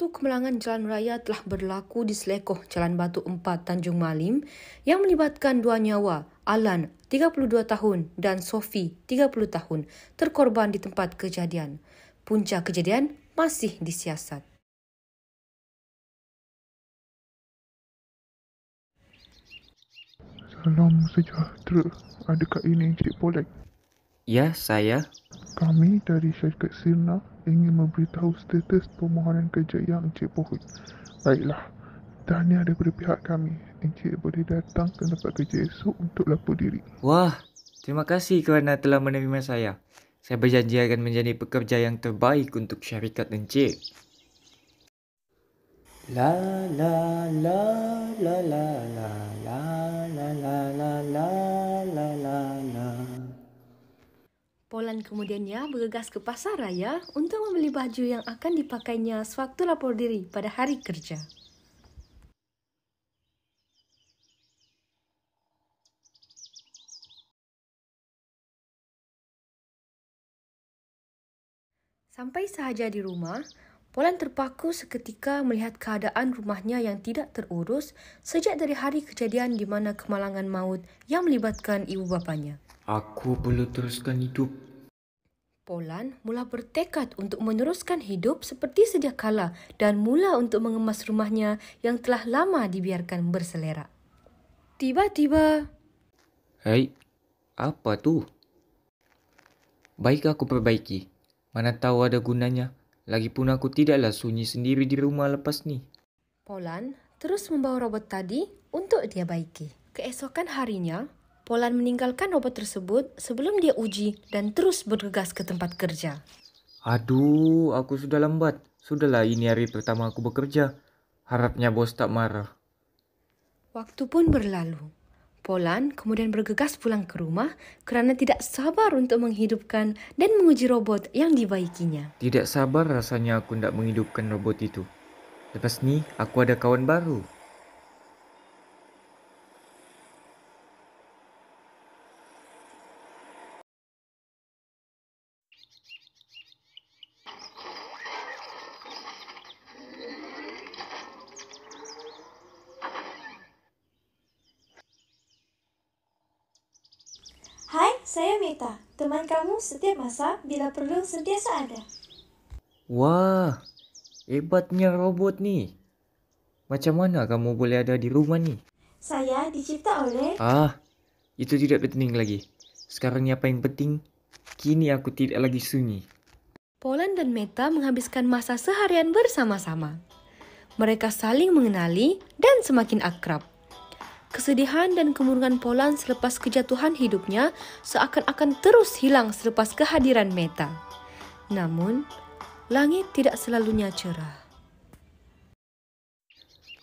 Satu kemalangan jalan raya telah berlaku di Selekoh Jalan Batu 4 Tanjung Malim yang melibatkan dua nyawa, Alan, 32 tahun dan Sofi, 30 tahun, terkorban di tempat kejadian. Punca kejadian masih disiasat. Salam sejahtera. Adakah ini Encik Polek? Ya, saya. Kami dari syarikat Sirna ingin memberitahu status permohonan kerja yang Encik pohon. Baiklah, tahniah daripada pihak kami. Encik boleh datang ke tempat kerja esok untuk lapor diri. Wah, terima kasih kerana telah menerima saya. Saya berjanji akan menjadi pekerja yang terbaik untuk syarikat Encik. La la la la la la la la la la la la la Polan kemudiannya bergegas ke pasar raya untuk membeli baju yang akan dipakainya sewaktu lapor diri pada hari kerja. Sampai sahaja di rumah, Polan terpaku seketika melihat keadaan rumahnya yang tidak terurus sejak dari hari kejadian di mana kemalangan maut yang melibatkan ibu bapanya. Aku perlu teruskan hidup. Polan mula bertekad untuk meneruskan hidup seperti sedia kala dan mula untuk mengemas rumahnya yang telah lama dibiarkan berselerak. Tiba-tiba, Hei, apa tu? Baik aku perbaiki. Mana tahu ada gunanya. Lagipun aku tidaklah sunyi sendiri di rumah lepas ni. Polan terus membawa robot tadi untuk dia baiki. Keesokan harinya, Polan meninggalkan robot tersebut sebelum dia uji dan terus bergegas ke tempat kerja. Aduh, aku sudah lambat. Sudahlah ini hari pertama aku bekerja. Harapnya bos tak marah. Waktu pun berlalu. Polan kemudian bergegas pulang ke rumah kerana tidak sabar untuk menghidupkan dan menguji robot yang dibaikinya. Tidak sabar rasanya aku nak menghidupkan robot itu. Lepas ni, aku ada kawan baru. Hai, saya Meta. Teman kamu setiap masa bila perlu sentiasa ada. Wah, hebatnya robot ni. Macam mana kamu boleh ada di rumah ni? Saya dicipta oleh Ah, itu tidak penting lagi. Sekarang ni apa yang penting? Kini aku tidak lagi sunyi. Polan dan Meta menghabiskan masa seharian bersama-sama. Mereka saling mengenali dan semakin akrab. Kesedihan dan kemurungan Polan selepas kejatuhan hidupnya seakan-akan terus hilang selepas kehadiran Meta. Namun, langit tidak selalunya cerah.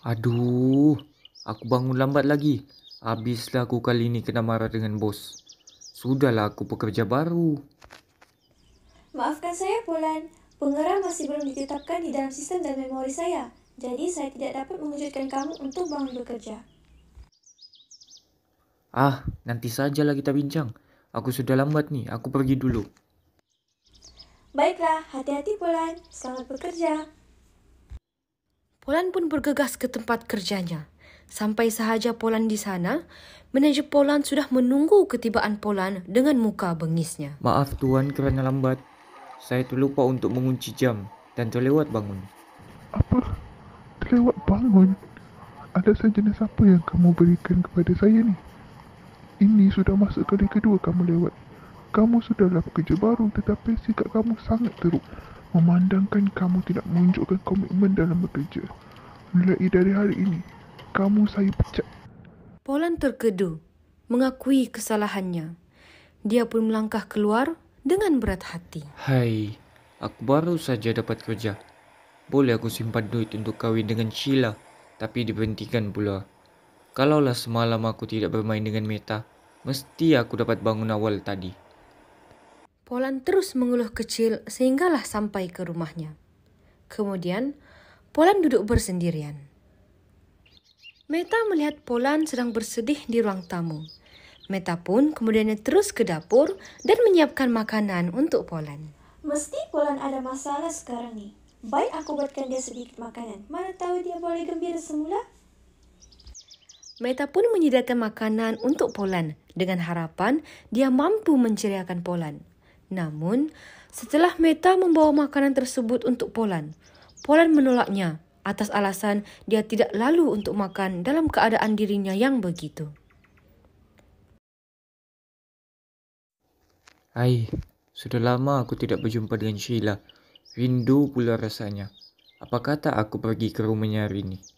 Aduh, aku bangun lambat lagi. Habislah aku kali ini kena marah dengan bos. Sudahlah aku pekerja baru. Maafkan saya Polan. Pengeram masih belum ditetapkan di dalam sistem dan memori saya. Jadi saya tidak dapat mewujudkan kamu untuk bangun bekerja. Ah, nanti sajalah kita bincang. Aku sudah lambat ni. Aku pergi dulu. Baiklah, hati-hati Polan. Selamat bekerja. Polan pun bergegas ke tempat kerjanya. Sampai sahaja Polan di sana, manajer Polan sudah menunggu ketibaan Polan dengan muka bengisnya. Maaf tuan kerana lambat. Saya terlupa untuk mengunci jam dan terlewat bangun. Apa? Terlewat bangun? Ada sejenis apa yang kamu berikan kepada saya ni? Ini sudah masuk kali kedua kamu lewat. Kamu sudahlah pekerja baru tetapi sikap kamu sangat teruk. Memandangkan kamu tidak menunjukkan komitmen dalam bekerja. Mulai dari hari ini, kamu saya pecat. Polan terkedu, mengakui kesalahannya. Dia pun melangkah keluar dengan berat hati. Hai, aku baru saja dapat kerja. Boleh aku simpan duit untuk kahwin dengan Sheila, tapi diberhentikan pula. Kalaulah semalam aku tidak bermain dengan Meta, mesti aku dapat bangun awal tadi. Polan terus mengeluh kecil sehinggalah sampai ke rumahnya. Kemudian, Polan duduk bersendirian. Meta melihat Polan sedang bersedih di ruang tamu. Meta pun kemudiannya terus ke dapur dan menyiapkan makanan untuk Polan. Mesti Polan ada masalah sekarang ni. Baik aku buatkan dia sedikit makanan. Mana tahu dia boleh gembira semula? Meta pun menyediakan makanan untuk Polan dengan harapan dia mampu menceriakan Polan. Namun, setelah Meta membawa makanan tersebut untuk Polan, Polan menolaknya atas alasan dia tidak lalu untuk makan dalam keadaan dirinya yang begitu. Hai, sudah lama aku tidak berjumpa dengan Sheila. Rindu pula rasanya. Apa kata aku pergi ke rumahnya hari ini?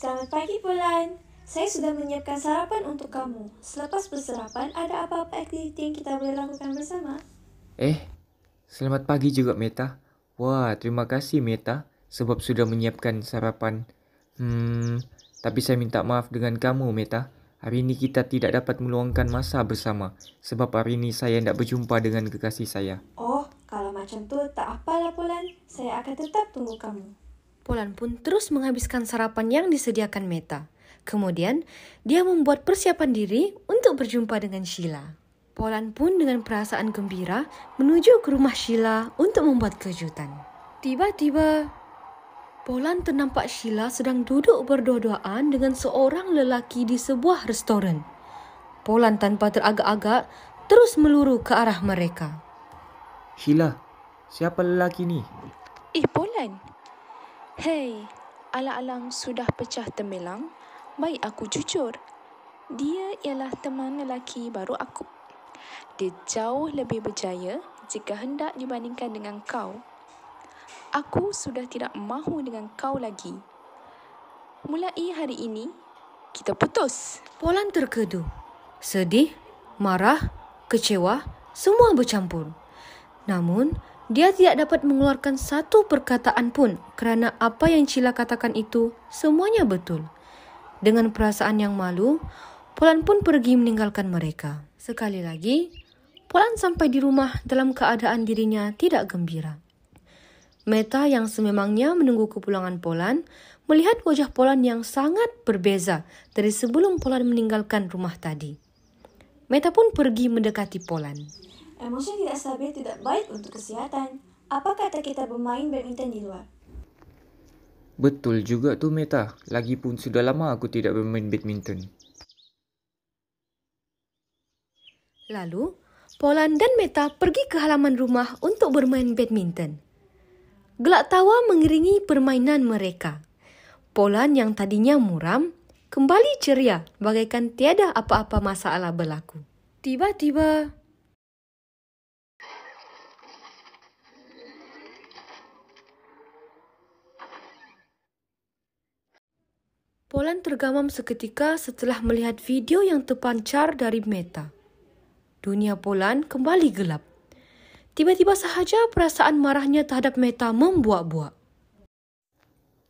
Selamat pagi, Polan. Saya sudah menyiapkan sarapan untuk kamu. Selepas bersarapan, ada apa-apa aktiviti yang kita boleh lakukan bersama? Eh, selamat pagi juga Meta. Wah, terima kasih Meta sebab sudah menyiapkan sarapan. Hmm, tapi saya minta maaf dengan kamu, Meta. Hari ini kita tidak dapat meluangkan masa bersama sebab hari ini saya tidak berjumpa dengan kekasih saya. Oh, kalau macam tu tak apalah Polan. Saya akan tetap tunggu kamu. Polan pun terus menghabiskan sarapan yang disediakan Meta. Kemudian, dia membuat persiapan diri untuk berjumpa dengan Sheila. Polan pun dengan perasaan gembira menuju ke rumah Sheila untuk membuat kejutan. Tiba-tiba, Polan ternampak Sheila sedang duduk berdua-duaan dengan seorang lelaki di sebuah restoran. Polan tanpa teragak-agak terus meluru ke arah mereka. Sheila, siapa lelaki ni? Eh, Polan. Hei, alang-alang sudah pecah temilang. Baik aku jujur. Dia ialah teman lelaki baru aku. Dia jauh lebih berjaya jika hendak dibandingkan dengan kau. Aku sudah tidak mahu dengan kau lagi. Mulai hari ini, kita putus. Polan terkedu. Sedih, marah, kecewa, semua bercampur. Namun, dia tidak dapat mengeluarkan satu perkataan pun kerana apa yang Cila katakan itu semuanya betul. Dengan perasaan yang malu, Polan pun pergi meninggalkan mereka. Sekali lagi, Polan sampai di rumah dalam keadaan dirinya tidak gembira. Meta yang sememangnya menunggu kepulangan Polan melihat wajah Polan yang sangat berbeza dari sebelum Polan meninggalkan rumah tadi. Meta pun pergi mendekati Polan. Emosi tidak stabil tidak baik untuk kesihatan. Apa kata kita bermain badminton di luar? Betul juga tu Meta. Lagipun sudah lama aku tidak bermain badminton. Lalu, Polan dan Meta pergi ke halaman rumah untuk bermain badminton. Gelak tawa mengiringi permainan mereka. Polan yang tadinya muram kembali ceria bagaikan tiada apa-apa masalah berlaku. Tiba-tiba, Polan tergamam seketika setelah melihat video yang terpancar dari Meta. Dunia Polan kembali gelap. Tiba-tiba sahaja perasaan marahnya terhadap Meta membuak-buak.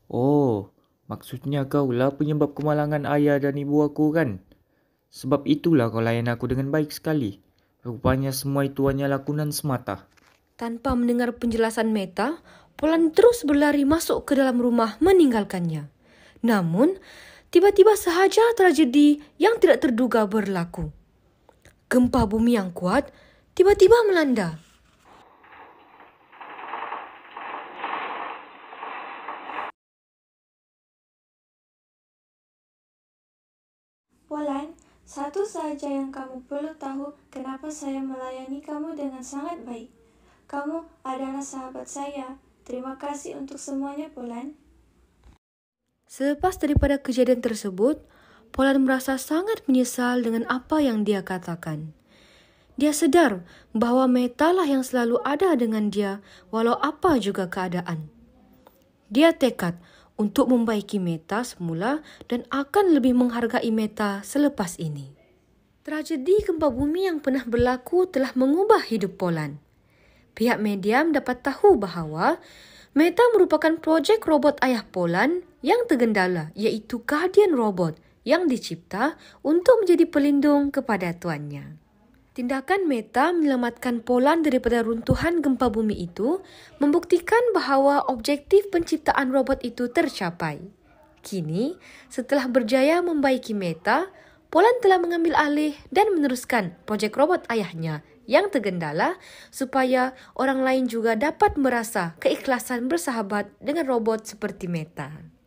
Oh, maksudnya kau lah penyebab kemalangan ayah dan ibu aku kan? Sebab itulah kau layan aku dengan baik sekali. Rupanya semua itu hanya lakonan semata. Tanpa mendengar penjelasan Meta, Polan terus berlari masuk ke dalam rumah meninggalkannya. Namun, tiba-tiba sahaja tragedi yang tidak terduga berlaku. Gempa bumi yang kuat tiba-tiba melanda. Polan, satu saja yang kamu perlu tahu kenapa saya melayani kamu dengan sangat baik. Kamu adalah sahabat saya. Terima kasih untuk semuanya, Polan. Selepas daripada kejadian tersebut, Polan merasa sangat menyesal dengan apa yang dia katakan. Dia sedar bahawa Meta lah yang selalu ada dengan dia walau apa juga keadaan. Dia tekad untuk membaiki Meta semula dan akan lebih menghargai Meta selepas ini. Tragedi gempa bumi yang pernah berlaku telah mengubah hidup Polan. Pihak mediam dapat tahu bahawa Meta merupakan projek robot ayah Polan yang tergendala iaitu Guardian Robot yang dicipta untuk menjadi pelindung kepada tuannya. Tindakan Meta menyelamatkan Poland daripada runtuhan gempa bumi itu membuktikan bahawa objektif penciptaan robot itu tercapai. Kini, setelah berjaya membaiki Meta, Polan telah mengambil alih dan meneruskan projek robot ayahnya yang tergendala supaya orang lain juga dapat merasa keikhlasan bersahabat dengan robot seperti Meta.